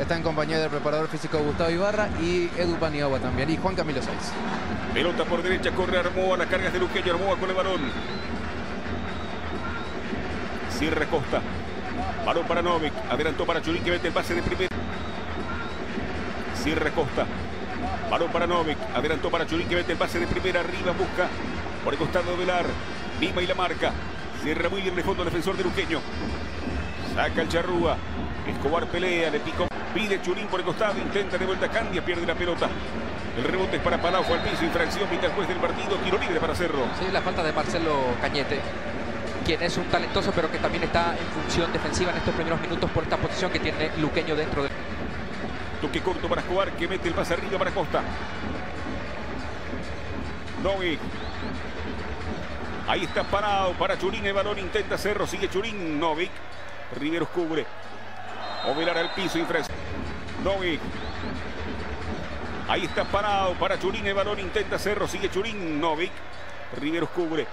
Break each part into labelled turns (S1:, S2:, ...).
S1: está en compañía del preparador físico Gustavo Ibarra y Edu Paniagua también, y Juan Camilo Saiz.
S2: Pelota por derecha, corre Armoa, la carga de Luqueño, Armoa con el balón. Cierra Costa. Balón para Novik, adelantó para Churín que mete el pase de primera. Cierra Costa. Balón para Novik, adelantó para Churín que mete el pase de primera, arriba busca por el costado de Velar. Lima y la marca. Cierra muy bien de fondo el defensor de Luqueño. Saca el charrúa. Escobar pelea, le picó. Pide Churín por el costado, intenta de vuelta Candia, pierde la pelota. El rebote es para Palau, fue al piso, infracción, mitad después del partido, tiro libre para Cerro.
S3: Sí, la falta de Marcelo Cañete, quien es un talentoso, pero que también está en función defensiva en estos primeros minutos por esta posición que tiene Luqueño dentro del...
S2: Toque corto para Escobar, que mete el pase arriba para Costa. Novik. Ahí está parado para Churín, el balón intenta Cerro, sigue Churín, Novik. Riveros cubre. Ovelar al piso, infracción. Novik. Ahí está parado para Churín, el balón intenta Cerro, sigue Churín, Novik. Riveros cubre.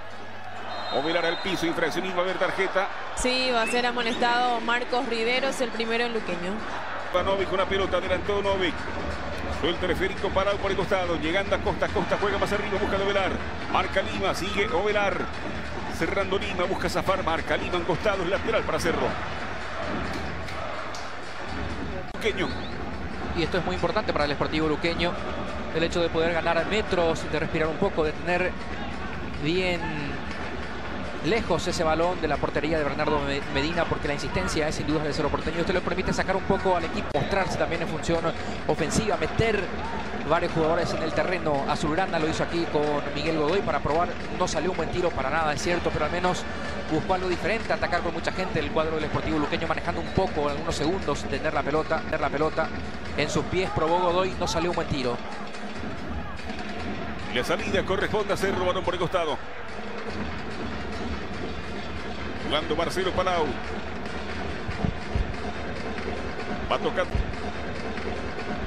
S2: Ovelar al piso, infracción y va a haber tarjeta.
S4: Sí, va a ser amonestado Marcos Riveros, el primero en Luqueño.
S2: Va Novik, una pelota, adelantó Novik. Suelta el esférico parado por el costado, llegando a Costa, Costa juega más arriba, busca de Ovelar. Marca Lima, sigue Ovelar. Cerrando Lima, busca zafar, marca Lima en costado, es lateral para Cerro.
S3: Y esto es muy importante para el Esportivo Luqueño, el hecho de poder ganar metros, de respirar un poco, de tener bien lejos ese balón de la portería de Bernardo Medina porque la insistencia es sin duda del Cerro Porteño. Esto le permite sacar un poco al equipo, mostrarse también en función ofensiva, meter varios jugadores en el terreno. Azulgrana lo hizo aquí con Miguel Godoy para probar. No salió un buen tiro para nada, es cierto, pero al menos buscó algo diferente, atacar con mucha gente. El cuadro del Esportivo Luqueño manejando un poco, algunos segundos, tener la pelota, tener la pelota en sus pies. Probó Godoy, no salió un buen tiro.
S2: La salida corresponde a Cerro, balón por el costado. Jugando Marcelo Palau. Va tocando.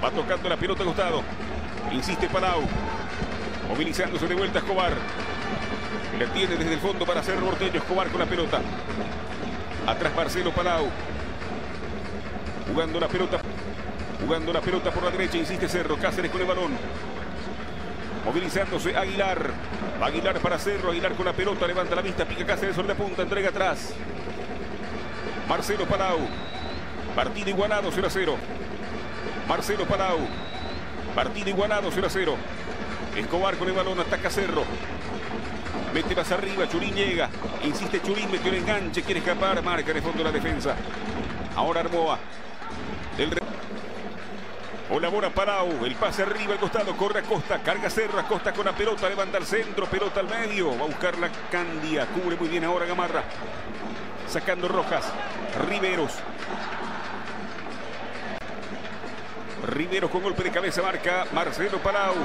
S2: Va tocando la pelota costado. Insiste Palau. Movilizándose de vuelta Escobar. Le tiene desde el fondo para Cerro Porteño. Escobar con la pelota. Atrás Marcelo Palau. Jugando la pelota. Jugando la pelota por la derecha. Insiste Cerro. Cáceres con el balón. Movilizándose Aguilar. Aguilar para Cerro. Aguilar con la pelota. Levanta la vista. Pica Cáceres sobre la punta. Entrega atrás. Marcelo Palau. Partido igualado 0 a 0. Marcelo Palau. Partido igualado 0 a 0. Escobar con el balón. Ataca Cerro. Mete más arriba. Churín llega. Insiste Churín. Metió el enganche. Quiere escapar. Marca el fondo de la defensa. Ahora Armoa. El Colabora Palau, el pase arriba al costado, corre a Costa, carga Cerro, a Costa con la pelota, levanta al centro, pelota al medio, va a buscar la Candia, cubre muy bien ahora Gamarra, sacando Rojas, Riveros. Riveros con golpe de cabeza marca Marcelo Palau,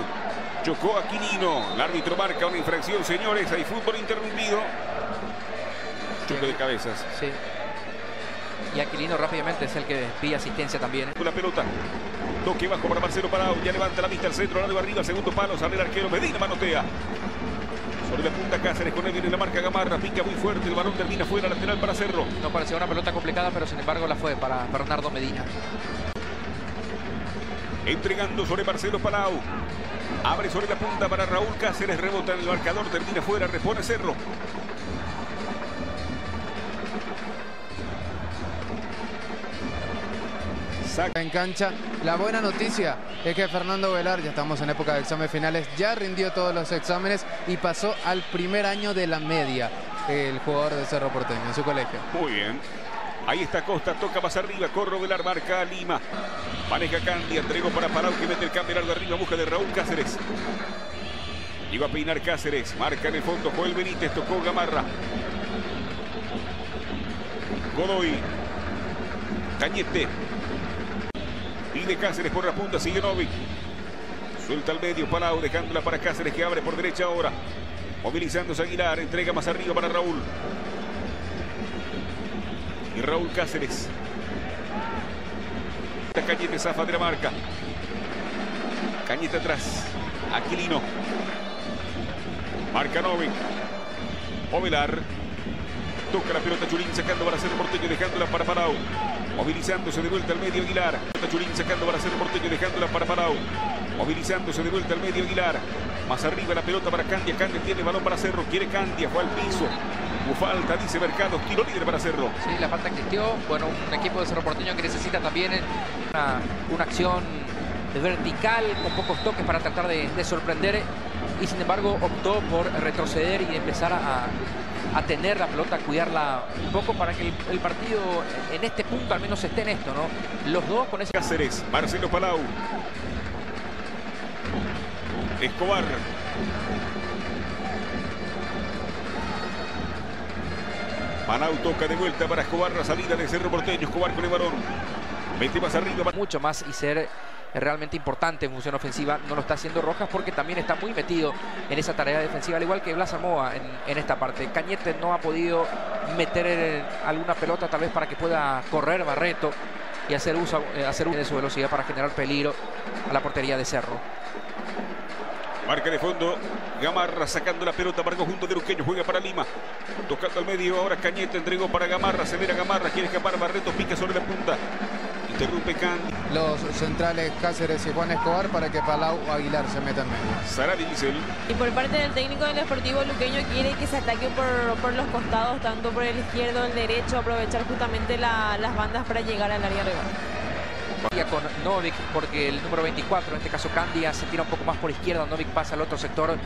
S2: chocó a Quirino, el árbitro marca una infracción, señores, hay fútbol interrumpido. Choque de cabezas.
S3: Sí. Y Aquilino rápidamente es el que pide asistencia también.
S2: Con la pelota. Toque bajo para Marcelo Palau. Ya levanta la vista al centro. Largo arriba. Segundo palo. Sale el arquero. Medina manotea. Sobre la punta Cáceres. Con él viene la marca Gamarra. Pica muy fuerte. El balón termina fuera. Lateral para Cerro.
S3: No parecía una pelota complicada, pero sin embargo la fue para Bernardo Medina.
S2: Entregando sobre Marcelo Palau. Abre sobre la punta para Raúl Cáceres. Rebota en el marcador. Termina fuera. Repone Cerro.
S1: En cancha. La buena noticia es que Fernando Velar, ya estamos en época de exámenes finales, ya rindió todos los exámenes y pasó al primer año de la media el jugador de Cerro Porteño en su colegio.
S2: Muy bien. Ahí está Costa, toca más arriba, corro Velar, marca Lima. Maneja Candia, entregó para Palau que mete el cambio largo arriba, busca de Raúl Cáceres. Iba a peinar Cáceres, marca en el fondo Joel Benítez, tocó Gamarra. Godoy. Cañete. Pide Cáceres por la punta, sigue Novik. Suelta al medio, Palau, dejándola para Cáceres que abre por derecha ahora. Movilizándose Aguilar, entrega más arriba para Raúl. Y Raúl Cáceres. Cañete zafa de la marca. Cañete atrás. Aquilino. Marca Novik. Ovelar. Toca la pelota Churín sacando para hacer el dejándola para Palau. Movilizándose de vuelta al medio Aguilar. Churín sacando para Cerro Porteño, dejándola para Palau. Movilizándose de vuelta al medio Aguilar. Más arriba la pelota para Candia. Candia tiene balón para Cerro. Quiere Candia. Fue al piso. Hubo falta, dice Mercado. Tiro libre para Cerro.
S3: Sí, la falta existió. Bueno, un equipo de Cerro Porteño que necesita también una, una acción vertical con pocos toques para tratar de sorprender. Y sin embargo optó por retroceder y empezar a, a tener la pelota, a cuidarla un poco para que el, el, partido en este punto al menos esté en esto, ¿no? Los dos con ese...
S2: Cáceres, Marcelo Palau. Escobar. Palau toca de vuelta para Escobar, la salida de Cerro Porteño, Escobar con el balón. Mete más arriba.
S3: Mucho más y ser realmente importante en función ofensiva. No lo está haciendo Rojas porque también está muy metido en esa tarea defensiva, al igual que Blas Amoa en, esta parte. Cañete no ha podido meter alguna pelota tal vez para que pueda correr Barreto y hacer uso, eh, hacer uso de su velocidad para generar peligro a la portería de Cerro.
S2: Marca de fondo, Gamarra sacando la pelota para el conjunto de Luqueño, juega para Lima, tocando al medio, ahora Cañete entregó para Gamarra, se a Gamarra, quiere escapar, Barreto pica sobre la punta, interrumpe Candy.
S1: Los centrales Cáceres y Juan Escobar para que Palau o Aguilar se metan medio.
S2: Saradi Gisel.
S4: Y por parte del técnico del Deportivo Luqueño quiere que se ataque por, por los costados, tanto por el izquierdo, el derecho, aprovechar justamente la, las bandas para llegar al área rival
S3: con Novik porque el número 24, en este caso Candia, se tira un poco más por izquierda, Novik pasa al otro sector,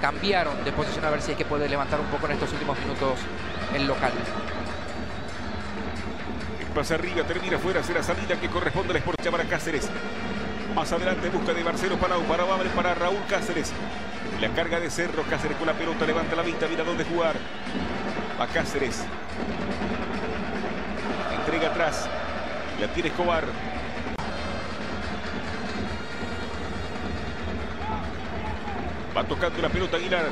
S3: cambiaron de posición a ver si hay que poder levantar un poco en estos últimos minutos el local.
S2: Pasa arriba, termina fuera, será salida que corresponde al Sport para Cáceres. Más adelante busca de Marcelo Palau, para abre para Raúl Cáceres. La carga de Cerro, Cáceres con la pelota, levanta la vista, mira dónde jugar. A Cáceres. Entrega atrás. La tiene Escobar. Va tocando la pelota Aguilar.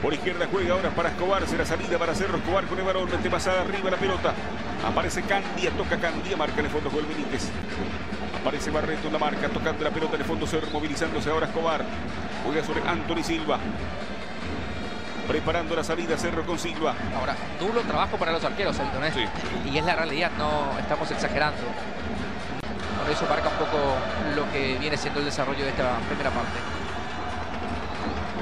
S2: Por izquierda juega ahora para Escobar. Será salida para Cerro Escobar con el balón. Mete pasada arriba la pelota. Aparece Candia. Toca Candia. Marca en el fondo con el Benítez. Aparece Barreto en la marca. Tocando la pelota en el fondo Cerro. Movilizándose ahora Escobar. Juega sobre Anthony Silva. Preparando la salida Cerro con Silva.
S3: Ahora, nulo trabajo para los arqueros, Elton. ¿eh? Sí. Y es la realidad. No estamos exagerando. Por eso marca un poco lo que viene siendo el desarrollo de esta primera parte.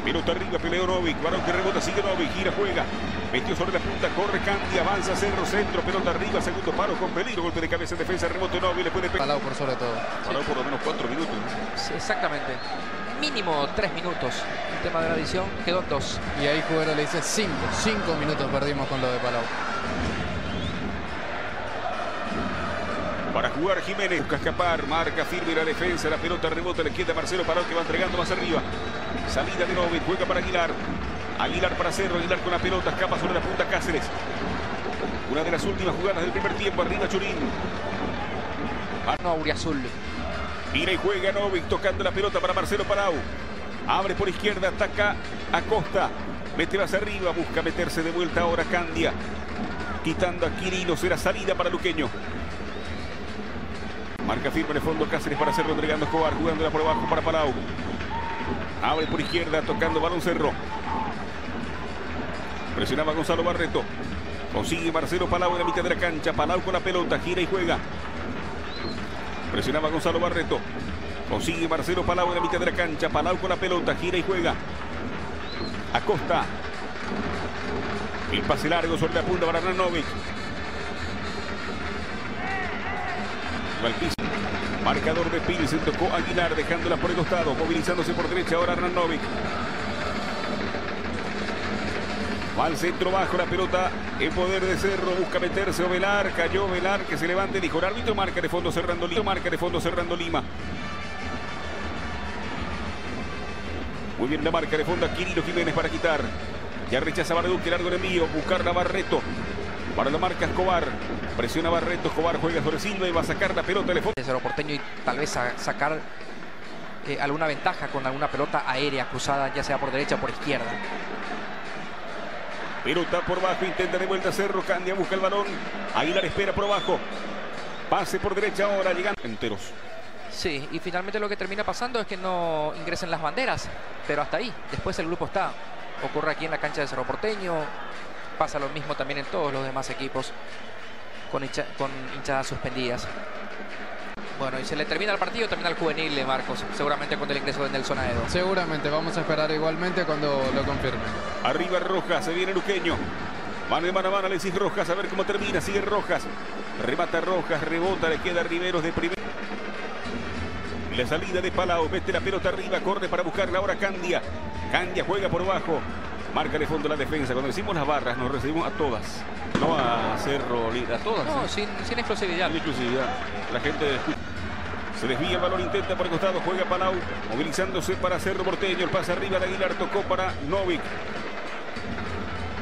S2: Minuto arriba, peleó Novik. Varón que rebota, sigue Novik. Gira, juega. Metió sobre la punta, corre Candy, avanza Cerro, centro, pelota arriba, segundo paro con peligro. Golpe de cabeza en defensa, rebote Novik. Le puede pegar.
S1: Palau por sobre todo.
S2: Palau por lo menos cuatro minutos.
S3: Sí, exactamente. Mínimo tres minutos. El tema de la edición quedó en dos.
S1: Y ahí Cubero le dice cinco. Cinco minutos perdimos con lo de Palau.
S2: Jugar Jiménez, busca escapar, marca firme la defensa, la pelota rebota, le queda Marcelo Palau que va entregando más arriba. Salida de Novik, juega para Aguilar. Aguilar para Cerro, Aguilar con la pelota, escapa sobre la punta Cáceres. Una de las últimas jugadas del primer tiempo, arriba Churín.
S3: No, Uriazul.
S2: Mira y juega Novik, tocando la pelota para Marcelo Palau. Abre por izquierda, ataca a Costa. Mete más arriba, busca meterse de vuelta ahora Candia. Quitando a Quirino, será salida para Luqueño. Marca firme en el fondo Cáceres para Cerro, entregando Escobar, jugándola por abajo para Palau. Abre por izquierda, tocando balón Cerro. Presionaba Gonzalo Barreto. Consigue Marcelo Palau en la mitad de la cancha. Palau con la pelota, gira y juega. Presionaba Gonzalo Barreto. Consigue Marcelo Palau en la mitad de la cancha. Palau con la pelota, gira y juega. Acosta. El pase largo sobre la punta para al piso. Marcador de Pilsen, tocó Aguilar dejándola por el costado, movilizándose por derecha ahora Ranovic. Va al centro bajo la pelota en poder de Cerro, busca meterse o Velar, cayó Velar que se levante, dijo el árbitro, marca de fondo cerrando Lima, marca de fondo cerrando Lima. Muy bien la marca de fondo a Quirino Jiménez para quitar. Ya rechaza Barduque, largo de envío, buscar la Barreto. Para la marca Escobar. Presiona Barreto, Escobar juega sobre Silva y va a sacar la pelota de fondo.
S3: Cerro Porteño y tal vez a sacar eh, alguna ventaja con alguna pelota aérea cruzada, ya sea por derecha o por izquierda.
S2: Pelota por bajo, intenta de vuelta Cerro, Candia busca el balón. Aguilar espera por abajo. Pase por derecha ahora, llegan enteros.
S3: Sí, y finalmente lo que termina pasando es que no ingresen las banderas, pero hasta ahí. Después el grupo está. Ocurre aquí en la cancha de Cerro Porteño, pasa lo mismo también en todos los demás equipos. Con, hincha- con hinchadas suspendidas. Bueno, y se le termina el partido, termina el juvenil de Marcos, seguramente con el ingreso de Nelson Aedo.
S1: Seguramente, vamos a esperar igualmente cuando lo confirmen.
S2: Arriba Rojas, se viene Luqueño. Mano de mano a mano, Alexis Rojas, a ver cómo termina. Sigue Rojas. Remata Rojas, rebota, le queda Riveros de primera. La salida de Palau, mete la pelota arriba, corre para buscarla ahora Candia. Candia juega por abajo. Marca de fondo la defensa. Cuando decimos las barras, nos recibimos a todas. No a Cerro, Li- a todas.
S3: No,
S2: ¿sí?
S3: sin, sin explosividad.
S2: Sin exclusividad. La gente se desvía el balón, intenta por el costado, juega Palau, movilizándose para Cerro Porteño. El pase arriba de Aguilar tocó para Novik.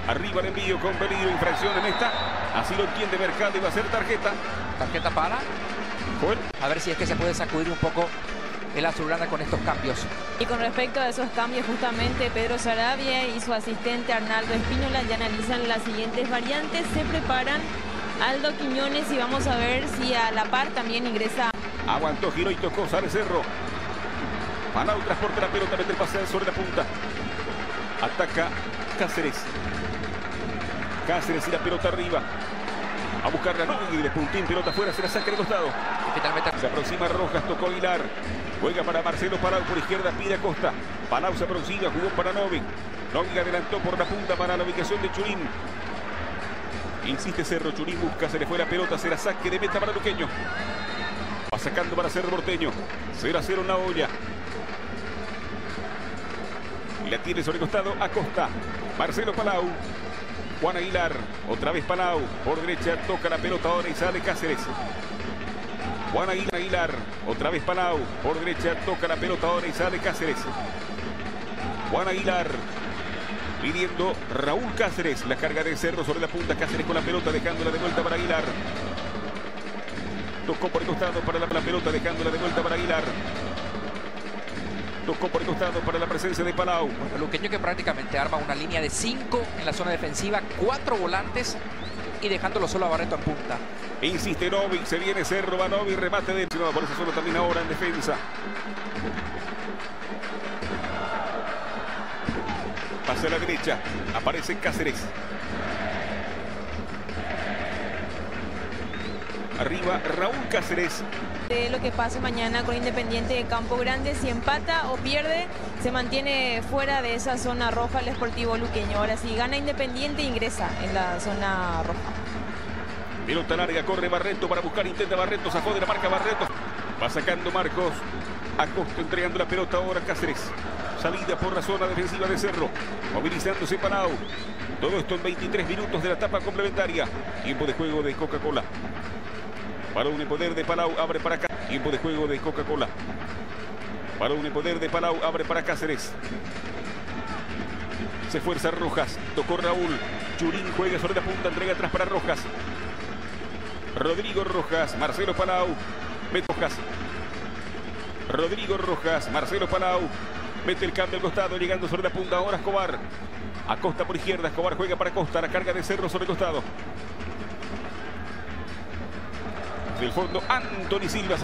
S2: Arriba el envío con peligro, infracción en esta. Así lo entiende Mercado y va a ser tarjeta.
S3: Tarjeta para.
S2: Joel.
S3: A ver si es que se puede sacudir un poco el azulgrana con estos cambios.
S4: Y con respecto a esos cambios, justamente Pedro Sarabia y su asistente Arnaldo Espínola ya analizan las siguientes variantes. Se preparan Aldo Quiñones y vamos a ver si a la par también ingresa
S2: Aguantó, giró y tocó, sale Cerro. Palau transporta la pelota, mete el pase sobre la punta. Ataca Cáceres. Cáceres y la pelota arriba. A buscar la de puntín, pelota afuera, se la saca de costado.
S3: Finalmente
S2: Se aproxima Rojas, tocó Aguilar. Juega para Marcelo Palau por izquierda, pide Costa. Palau se aproxima, jugó para Novik. Novik adelantó por la punta para la ubicación de Churín. Insiste Cerro, Churín busca, se le fue la pelota, será saque de meta para Luqueño. Va sacando para Cerro Porteño. 0 a 0 en la olla. Y la tiene sobre el costado Acosta. Marcelo Palau. Juan Aguilar. Otra vez Palau. Por derecha toca la pelota ahora y sale Cáceres. Juan Aguilar. Otra vez Palau. Por derecha toca la pelota ahora y sale Cáceres. Juan Aguilar. Pidiendo Raúl Cáceres. La carga de Cerro sobre la punta. Cáceres con la pelota dejándola de vuelta para Aguilar. Tocó por el costado para la, la pelota dejándola de vuelta para Aguilar. Tocó por el costado para la presencia de Palau.
S3: bueno, Luqueño que prácticamente arma una línea de 5 en la zona defensiva, cuatro volantes y dejándolo solo a Barreto en punta.
S2: Insiste Novik, se viene Cerro, va Novik, remate de... No, por eso solo también ahora en defensa. Pasa a la derecha, aparece Cáceres. Arriba Raúl Cáceres.
S4: de lo que pase mañana con Independiente de Campo Grande. Si empata o pierde, se mantiene fuera de esa zona roja el Esportivo Luqueño. Ahora, si gana Independiente, ingresa en la zona roja.
S2: Pelota larga, corre Barreto para buscar, intenta Barreto, sacó de la marca Barreto. Va sacando Marcos. Acosta entregando la pelota ahora Cáceres. Salida por la zona defensiva de Cerro. Movilizándose Palau. Todo esto en 23 minutos de la etapa complementaria. Tiempo de juego de Coca-Cola. Balón en poder de Palau, abre para acá. Tiempo de juego de Coca-Cola. Balón en poder de Palau, abre para Cáceres. Se fuerza Rojas, tocó Raúl. Churín juega sobre la punta, entrega atrás para Rojas. Rodrigo Rojas, Marcelo Palau, mete Rojas. Rodrigo Rojas, Marcelo Palau, mete el cambio al costado, llegando sobre la punta ahora Escobar. Acosta por izquierda, Escobar juega para Costa, la carga de Cerro sobre costado. Del fondo, Anthony Silva.